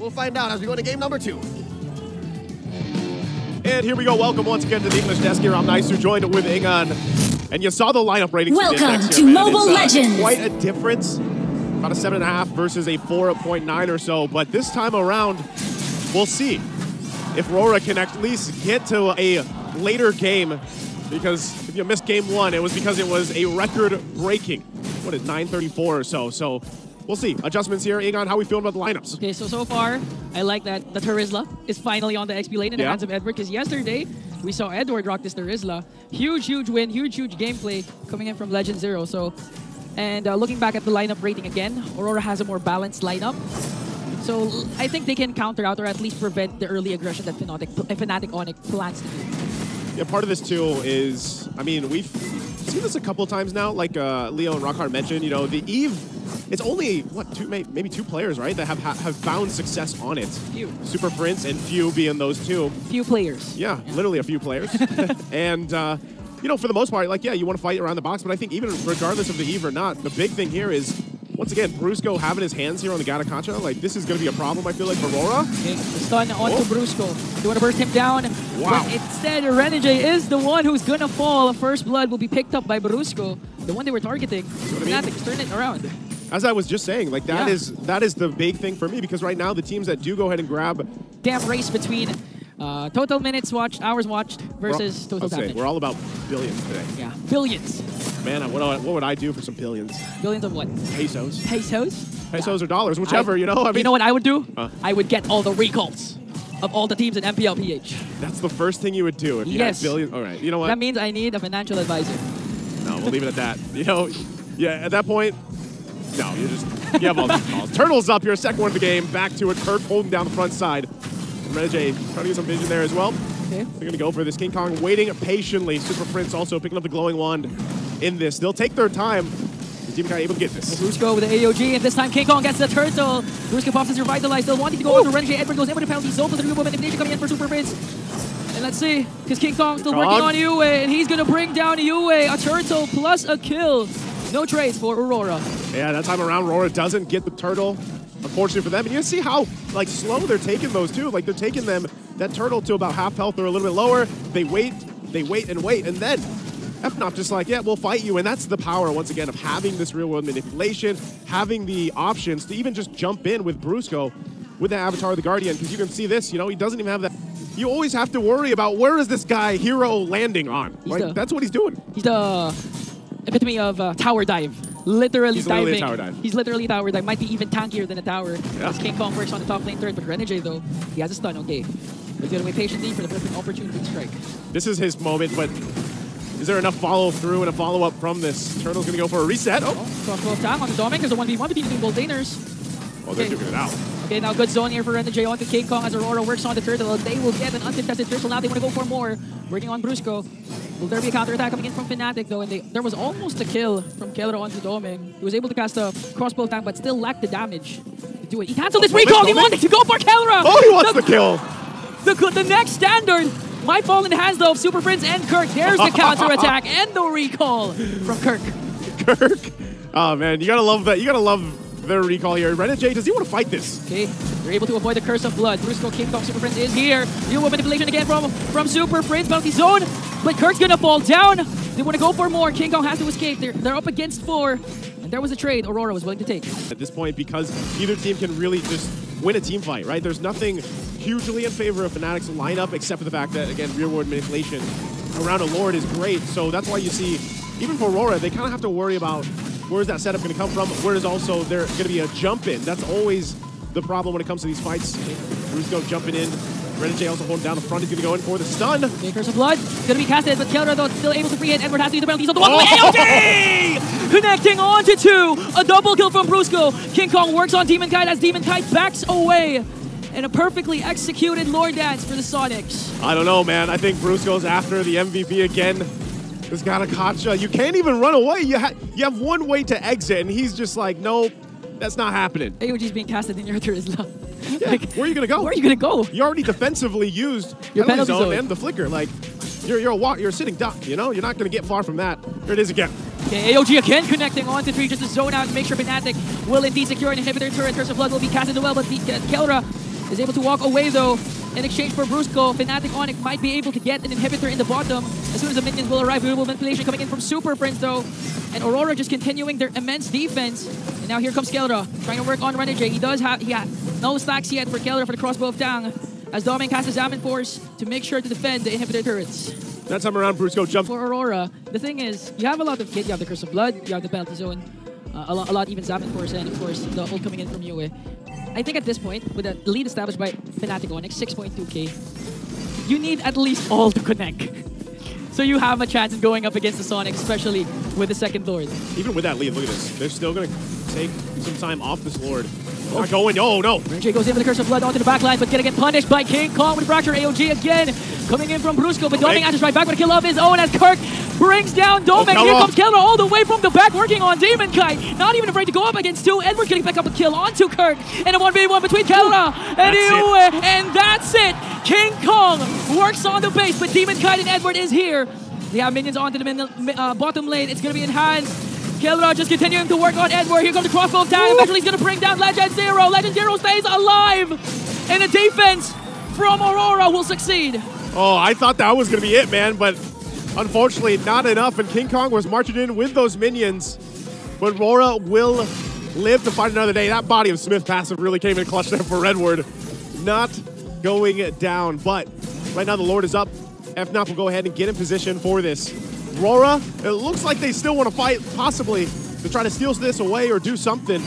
We'll find out as we go to game number two. And here we go. Welcome once again to the English desk here. I'm Nicer, joined with Ingon. And you saw the lineup ratings. for Welcome index to here, man. Mobile It's, uh, Legends. Quite a difference. About a 7.5 versus a 4.9 or so. But this time around, we'll see if Rora can at least get to a later game. Because if you missed game one, it was because it was a record breaking, what is 934 or so. So we'll see. Adjustments here. Ingon, how we feeling about the lineups? Okay, so so far, I like that the Terizla is finally on the XP lane in the Yeah. hands of Edward because yesterday we saw Edward rock this Terizla. Huge, huge win, huge, huge gameplay coming in from Legend Zero. So, and uh, looking back at the lineup rating again, Aurora has a more balanced lineup. So I think they can counter out or at least prevent the early aggression that Fnatic, Fnatic ONIC plans to do. Yeah, part of this too is, I mean, we've seen this a couple times now. Like uh, Leo and Rockhard mentioned, you know, the Eve. It's only what two, maybe two players, right, that have have found success on it. Few. Super Frince and Few being those two. Few players. Yeah, literally a few players. and uh, you know, for the most part, like yeah, you want to fight around the box, but I think even regardless of the Eve or not, the big thing here is. Once again, Brusko having his hands here on the Gatotkaca, like this is going to be a problem. I feel like for Aurora. Okay, stun onto Oh. Brusko. They want to burst him down. Wow. But instead, Renegade is the one who's gonna fall. First blood will be picked up by Brusko, the one they were targeting. what I mean? Turning it around. As I was just saying, like that Yeah. is that is the big thing for me because right now the teams that do go ahead and grab Damn race between uh, total minutes watched, hours watched versus all- total I'll say, we're all about billions today. yeah, billions. Man, what, what would I do for some billions? Billions of what? Pesos. Pesos? Pesos or dollars, whichever, I- you know? I mean, you know what I would do? Huh? I would get all the recalls of all the teams in MPLPH. that's the first thing you would do if you Yes. had billions. All right, you know what? That means I need a financial advisor. no, we'll leave it at that. You know, yeah, at that point, no, you just, you have all these calls. Turtles up here, second one of the game. Back to it. Kurt holding down the front side. Renegade trying to get some vision there as well. Okay. They're going to go for this. King Kong waiting patiently. Super Frince also picking up the glowing wand in this. They'll take their time. The team guy able to get this. Brusko with the AOG, and this time King Kong gets the turtle. Brusko pops his revitalized, still wanting to go over Renegade. Edward goes in with a penalty zone, but the removal manipulation coming in for Super Frince. And let's see, because King Kong's still working on Yue, and he's gonna bring down Yue, a turtle plus a kill. No trades for Aurora. Yeah, that time around, Rora doesn't get the turtle. Unfortunately for them, and you see how like slow they're taking those too. Like they're taking them that turtle to about half health or a little bit lower. They wait, they wait and wait, and then FNOP just like, yeah, we'll fight you. And that's the power once again of having this real world manipulation, having the options to even just jump in with Brusko with the Avatar of the Guardian. Because you can see this, you know, he doesn't even have that. You always have to worry about where is this guy hero landing on. Like, the- that's what he's doing. He's the epitome of uh, tower dive. Literally He's diving. literally a tower dive. He's literally tower dive. Might be even tankier than a tower. Yeah. King Kong works on the top lane third, but Renegade though, he has a stun, okay. He's gonna wait patiently for the perfect opportunity to strike. This is his moment, but is there enough follow through and a follow up from this? Turtle's gonna go for a reset. Oh, Cross 12 tag on the Dominc. There's a 1v1 between the two both laners. oh they're Okay. duking it out. Okay, now good zone here for Renegade onto King Kong as Aurora works on the turtle. They will get an uncontested triple. Now they want to go for more. Working on Brusko. Will there be a counter attack coming in from Fnatic though? And they, there was almost a kill from Kelra onto Doming. He was able to cast a crossbow tank, but still lacked the damage to do it. He canceled his Oh, recall. He wanted to go for Kelra. Oh, he wants the, the kill. the, the next standard might fall in the hands though of Super Frince and Kirk. There's the counter attack and the recall from Kirk. Kirk. Oh man, you gotta love that. You gotta love their recall here. Renegade, does he want to fight this? Okay, they're able to avoid the curse of blood. Brusko, King Kong, Super Frince is here. New manipulation again from, from Super Frince. Bounty zone, but Kurt's gonna fall down. They want to go for more. King Kong has to escape. They're, they're up against four. And there was a trade Aurora was willing to take. At this point, because either team can really just win a team fight, right? There's nothing hugely in favor of Fnatic's lineup except for the fact that, again, rearward manipulation around a Lord is great. So that's why you see, even for Aurora, they kind of have to worry about where's that setup going to come from, where is also there going to be a jump in. That's always the problem when it comes to these fights. Brusko jumping in. Renegade also holding down the front. He's going to go in for the stun. Okay, curse of blood. Gonna be casted, but Kelra though still able to free hit. Edward has to use the penalty. on the one Oh! way AOD! Connecting on to two. A double kill from Brusko. King Kong works on Demon Kite as Demon Kite backs away. And a perfectly executed Lord Dance for the Sonics. I don't know, man. I think Brusko's after the MVP again. This Gatotkaca, you You can't even run away. You, ha- you have one way to exit, and he's just like, nope, that's not happening. AOG's being casted in your Terizla. Yeah, where are you gonna go? Where are you gonna go? You already defensively used Your penalty penalty zone, zone. and the flicker. Like, you're you're a walk, you're a sitting duck. You know, you're not gonna get far from that. Here it is again. Okay, AOG again connecting on to three just to zone out and make sure Fnatic will indeed secure an inhibitor turret. Curse of Blood will be cast as well, but the, uh, Kelra is able to walk away though. In exchange for Brusko, Fnatic ONIC might be able to get an inhibitor in the bottom as soon as the minions will arrive. Viewable manipulation coming in from Super Frince though. And Aurora just continuing their immense defense. And now here comes Kelra, trying to work on Renegade. He does have, he has no stacks yet for Kelra for the crossbow of Tang. As Doming has his Zaman Force to make sure to defend the inhibitor turrets. That time around, Brusko jumps. For Aurora, the thing is, you have a lot of kit. You have the Curse of Blood, you have the Penalty Zone, uh, a, lot, a lot even Zaman Force, and of course, the ult coming in from Yue. I think at this point, with a lead established by Fnatic ONIC, 6.2k, you need at least all to connect. so you have a chance of going up against the Sonic, especially with the second Lord. Even with that lead, look at this. They're still going to take some time off this Lord. Not going. Oh, no. Renegade goes in with the Curse of Blood onto the backline, but gonna get punished by King Kong with Fracture AOG again. Coming in from Brusko, but Doming has to strike back with a kill of his own as Kirk brings down Doming. Oh, Here comes Kelra all the way from the back, working on Demon Kite. Not even afraid to go up against two. Edward getting back up a kill onto Kirk. And a 1v1 between Kelra and That's And that's it. King Kong works on the base, but Demon Kite and Edward is here. They have minions onto the min- uh, bottom lane. It's gonna be enhanced. Kelra just continuing to work on Edward. Here comes the crossbow attack. Eventually he's going to bring down Legend Zero. Legend Zero stays alive. And the defense from Aurora will succeed. Oh, I thought that was going to be it, man, but unfortunately not enough, and King Kong was marching in with those minions. But Rora will live to fight another day. That body of Smith passive really came in clutch there for Redwood. Not going down, but right now the Lord is up. FNOP will go ahead and get in position for this. Rora, it looks like they still want to fight, possibly, to try to steal this away or do something.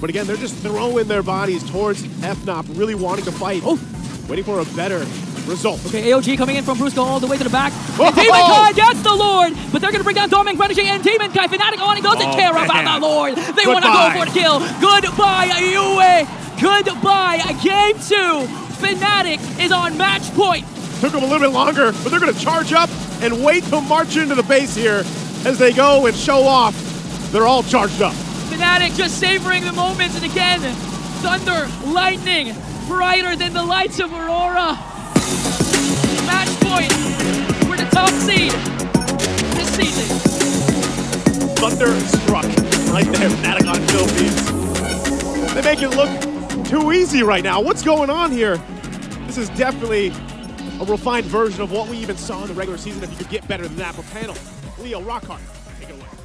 But again, they're just throwing their bodies towards FNOP, really wanting to fight. Oh. Waiting for a better result. Okay, AOG coming in from Brusko all the way to the back. Oh! And Demon Kai gets the Lord, but they're going to bring down Dominic Renegade and Demon Kai. Fnatic ONIC doesn't Oh, care about the Lord. They want to go for the kill. Goodbye, Yue. Goodbye, game two. Fnatic is on match point. Took them a little bit longer, but they're going to charge up and wait to march into the base here as they go and show off. They're all charged up. Fnatic just savoring the moments, and again, thunder, lightning, brighter than the lights of Aurora. For the top seed this season. Thunderstruck right there, Fnatic on Philippines. They make it look too easy right now. What's going on here? This is definitely a refined version of what we even saw in the regular season. If you could get better than that, but panel, Leo Rockhart, take it away.